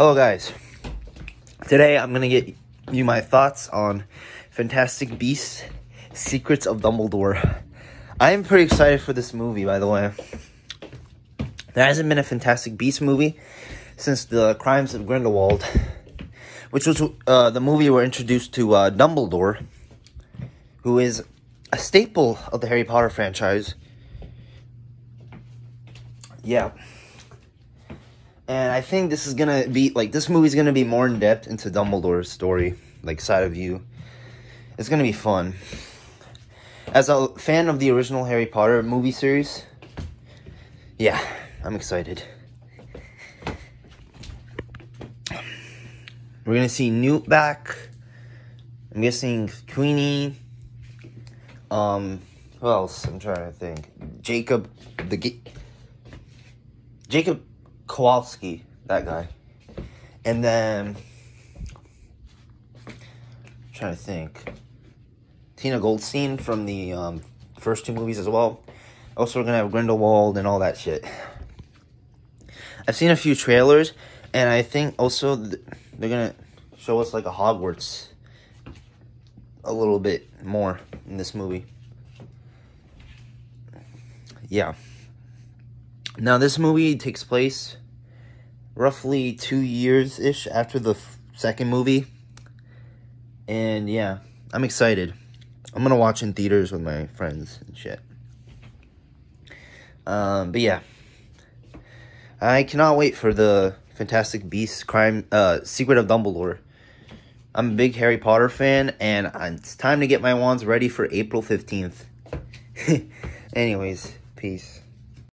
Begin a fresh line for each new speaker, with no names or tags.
Hello, guys. Today I'm gonna get you my thoughts on Fantastic Beasts: Secrets of Dumbledore. I am pretty excited for this movie, by the way. There hasn't been a Fantastic Beasts movie since the Crimes of Grindelwald, which was uh, the movie we're introduced to uh, Dumbledore, who is a staple of the Harry Potter franchise. Yeah. And I think this is gonna be like this movie's gonna be more in depth into Dumbledore's story, like side of you. It's gonna be fun. As a fan of the original Harry Potter movie series, yeah, I'm excited. We're gonna see Newt back. I'm guessing Queenie. Um, who else? I'm trying to think. Jacob, the Jacob Kowalski, that guy. And then I'm trying to think. Tina Goldstein from the um, first two movies as well. Also, we're gonna have Grindelwald and all that shit. I've seen a few trailers, and I think also th- they're gonna show us like a Hogwarts a little bit more in this movie. Yeah. Now, this movie takes place roughly two years ish after the second movie. And yeah, I'm excited. I'm gonna watch in theaters with my friends and shit. Um, but yeah, I cannot wait for the Fantastic Beasts crime uh Secret of Dumbledore. I'm a big Harry Potter fan, and it's time to get my wands ready for April 15th. Anyways, peace.